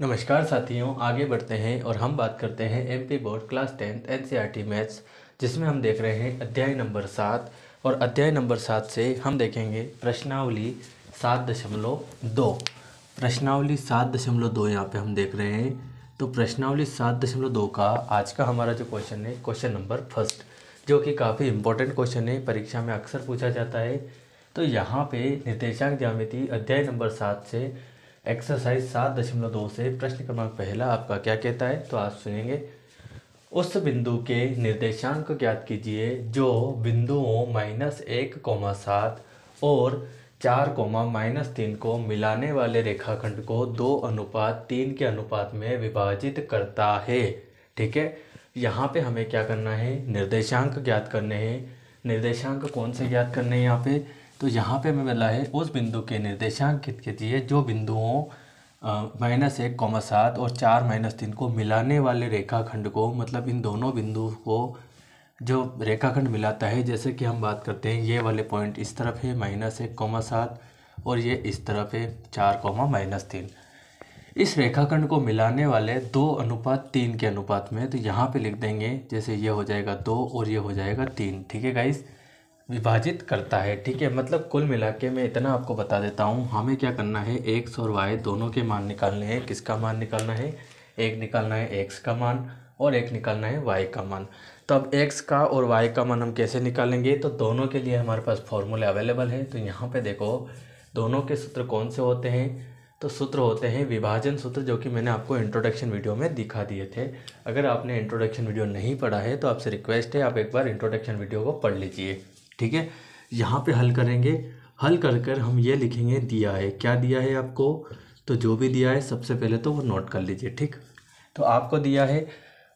नमस्कार साथियों, आगे बढ़ते हैं और हम बात करते हैं MP board class tenth NCERT maths जिसमें हम देख रहे हैं अध्याय नंबर सात और अध्याय नंबर सात से हम देखेंगे प्रश्नावली सात दशमलव दो। प्रश्नावली सात दशमलव दो यहाँ पे हम देख रहे हैं। तो प्रश्नावली सात दशमलव दो का आज का हमारा जो क्वेश्चन है क्वेश्चन नंबर फ़र्स्ट जो कि काफ़ी इंपॉर्टेंट क्वेश्चन है, परीक्षा में अक्सर पूछा जाता है। तो यहाँ पे निर्देशांक ज्यामिति अध्याय नंबर सात से एक्सरसाइज सात दशमलव दो से प्रश्न क्रमांक पहला आपका क्या कहता है? तो आप सुनेंगे। उस बिंदु के निर्देशांक ज्ञात कीजिए, जो बिंदुओं माइनस एक कोमा सात और चार कोमा माइनस तीन को मिलाने वाले रेखाखंड को दो अनुपात तीन के अनुपात में विभाजित करता है। ठीक है? यहाँ पे हमें क्या करना है? निर्देशांक ज्ञात करने हैं। निर्देशांक कौन से ज्ञात करने हैं यहाँ पे? तो यहाँ पे हमें मिला है उस बिंदु के निर्देशांक कित कीजिए जो बिंदुओं माइनस एक कॉमा सात और चार माइनस तीन को मिलाने वाले रेखाखंड को मतलब इन दोनों बिंदु को जो रेखाखंड मिलाता है, जैसे कि हम बात करते हैं, ये वाले पॉइंट इस तरफ़ है माइनस एक कॉमा सात और ये इस तरफ़ है चार कॉमा माइनस तीन। इस रेखाखंड को मिलाने वाले दो अनुपात तीन के अनुपात में तो यहाँ पे लिख देंगे, जैसे ये हो जाएगा दो और ये हो जाएगा तीन, ठीक है गाइस विभाजित करता है। ठीक है मतलब कुल मिला के मैं इतना आपको बता देता हूँ। हमें क्या करना है? एक्स और वाई दोनों के मान निकालने हैं। किसका मान निकालना है? एक निकालना है एक्स का मान और एक निकालना है वाई का मान। तो अब एक्स का और वाई का मान हम कैसे निकालेंगे? तो दोनों के लिए हमारे पास फॉर्मूले अवेलेबल है। तो यहाँ पे देखो, दोनों के सूत्र कौन से होते हैं? तो सूत्र होते हैं विभाजन सूत्र, जो कि मैंने आपको इंट्रोडक्शन वीडियो में दिखा दिए थे। अगर आपने इंट्रोडक्शन वीडियो नहीं पढ़ा है तो आपसे रिक्वेस्ट है, आप एक बार इंट्रोडक्शन वीडियो को पढ़ लीजिए। ठीक है? यहाँ पे हल करेंगे। हल कर कर हम ये लिखेंगे दिया है। क्या दिया है आपको? तो जो भी दिया है, सबसे पहले तो वो नोट कर लीजिए, ठीक? तो आपको दिया है,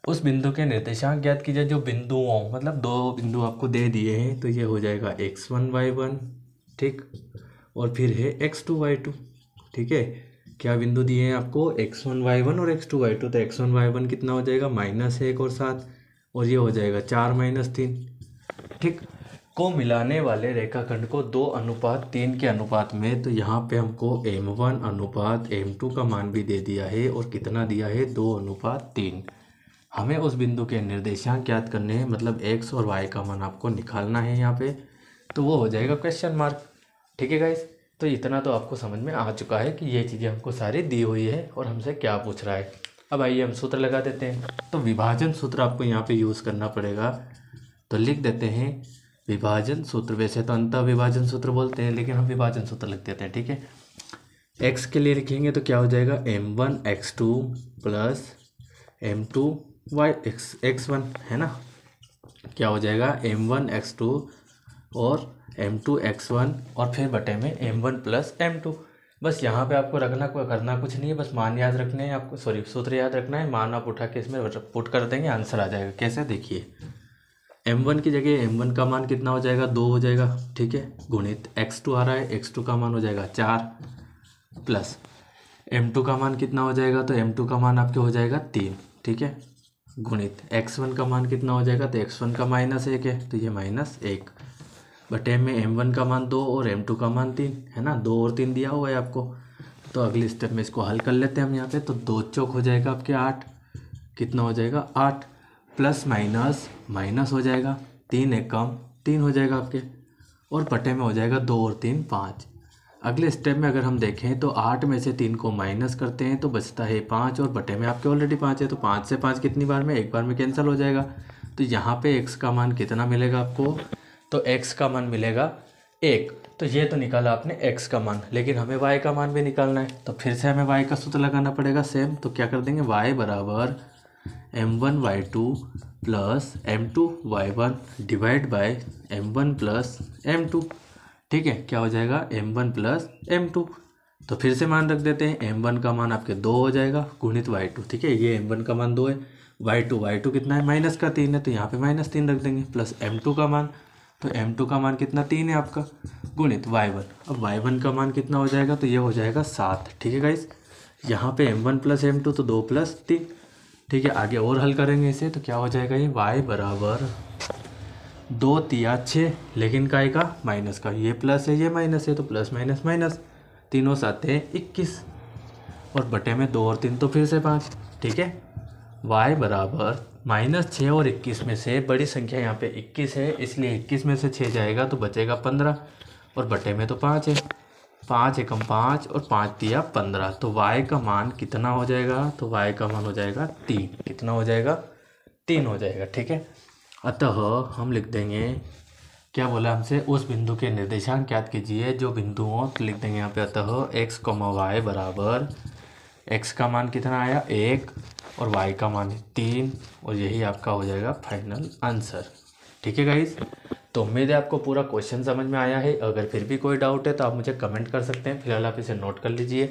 उस बिंदु के निर्देशांक ज्ञात कीजिए, जो बिंदुओं मतलब दो बिंदु आपको दे दिए हैं तो ये हो जाएगा एक्स वन वाई वन ठीक? और फिर है एक्स टू वाई टू ठीक है? क्या बिंदु दिए हैं आपको? एक्स वन वाई वन और एक्स टू वाई टू तो एक्स वन वाई वन कितना हो जाएगा? माइनस एक और सात, और ये हो जाएगा चार माइनस तीन, ठीक? को मिलाने वाले रेखाखंड को दो अनुपात, तीन के अनुपात में तो यहाँ पे हमको एम वन अनुपात एम टू का मान भी दे दिया है और कितना दिया है? दो अनुपात, तीन। हमें उस बिंदु के निर्देशांक ज्ञात करने हैं मतलब एक्स और वाई का मान आपको निकालना है यहाँ पे तो वो हो जाएगा क्वेश्चन मार्क ठीक है गाइस तो इतना तो आपको समझ में आ चुका है कि ये चीज़ें हमको सारी दी हुई है और हमसे क्या पूछ रहा है। अब आइए हम सूत्र लगा देते हैं। तो विभाजन सूत्र आपको यहाँ पे यूज़ करना पड़ेगा। तो लिख देते हैं विभाजन सूत्र, वैसे तो अंत विभाजन सूत्र बोलते हैं, लेकिन हम विभाजन सूत्र लिख देते हैं, ठीक है? एक्स के लिए लिखेंगे तो क्या हो जाएगा? M one X two plus M two Y X X one है ना? क्या हो जाएगा? एम वन एक्स टू और एम टू एक्स वन और फिर बटे में M one plus M two बस यहाँ पे आपको रखना कोई करना कुछ नहीं है, बस मान याद रखने हैं आपको सॉरी सूत्र याद रखना है, मान आप उठा के इसमें पुट कर देंगे आंसर आ जाएगा। कैसे? देखिए। एम वन की जगह एम वन का मान कितना हो जाएगा? दो हो जाएगा, ठीक है? गुणित एक्स टू आ रहा है एक्स टू का मान हो जाएगा चार प्लस एम टू का मान कितना हो जाएगा? तो एम टू का मान आपके हो जाएगा तीन, ठीक है? गुणित एक्स वन का मान कितना हो जाएगा? तो एक्स वन का माइनस एक है तो ये माइनस एक। बट में एम वन का मान दो और एम टू का मान तीन, है ना? दो और तीन दिया हुआ है आपको। तो अगले स्टेप में इसको हल कर लेते हैं हम यहाँ पे तो दो चौक हो जाएगा आपके आठ। कितना हो जाएगा? आठ। प्लस माइनस माइनस हो जाएगा, तीन एक कम, तीन हो जाएगा आपके, और पटे में हो जाएगा दो और तीन, पाँच। अगले स्टेप में अगर हम देखें तो आठ में से तीन को माइनस करते हैं तो बचता है पाँच, और बटे में आपके ऑलरेडी पाँच है तो पाँच से पाँच कितनी बार में? एक बार में कैंसिल हो जाएगा। तो यहाँ पे एक्स का मान कितना मिलेगा आपको? तो एक्स का मान मिलेगा एक। तो ये तो निकाला आपने एक्स का मान। लेकिन हमें वाई का मान भी निकालना है तो फिर से हमें वाई का सूत्र लगाना पड़ेगा सेम तो क्या कर देंगे? वाई बराबर M one Y two plus M two Y one divide by M one plus M two ठीक है? क्या हो जाएगा? M one plus M two तो फिर से मान रख देते हैं। एम वन का मान आपके दो हो जाएगा, गुणित वाई टू ठीक है? ये एम वन का मान दो है। वाई टू वाई टू कितना है? माइनस का तीन है तो यहाँ पे माइनस तीन रख देंगे। प्लस एम टू का मान। तो एम टू का मान कितना? तीन है आपका। गुणित वाई वन अब वाई वन का मान कितना हो जाएगा? तो ये हो जाएगा सात। ठीक है गाइस यहाँ पे M one plus M two तो दो प्लस तीन। ठीक है, आगे और हल करेंगे इसे तो क्या हो जाएगा ये? वाई बराबर दो तिया छः, लेकिन काय का? माइनस का। ये प्लस है, ये माइनस है तो प्लस माइनस माइनस तीनों सात इक्कीस। और बटे में दो और तीन तो फिर से पाँच, ठीक है? y बराबर माइनस छः और इक्कीस में से बड़ी संख्या यहाँ पे इक्कीस है, इसलिए इक्कीस में से छः जाएगा तो बचेगा पंद्रह। और बटे में तो पाँच है। पाँच एकम पाँच और पाँच दिया पंद्रह। तो y का मान कितना हो जाएगा? तो y का मान हो जाएगा तीन। कितना हो जाएगा? तीन हो जाएगा, ठीक है? अतः हम लिख देंगे, क्या बोला हमसे? उस बिंदु के निर्देशांक ज्ञात कीजिए, जो बिंदु हो तो लिख देंगे यहाँ पे अतः x कमा वाई बराबर x का मान कितना आया? एक। और y का मान तीन। और यही आपका हो जाएगा फाइनल आंसर ठीक है गाइस तो उम्मीद है आपको पूरा क्वेश्चन समझ में आया है। अगर फिर भी कोई डाउट है तो आप मुझे कमेंट कर सकते हैं। फ़िलहाल आप इसे नोट कर लीजिए।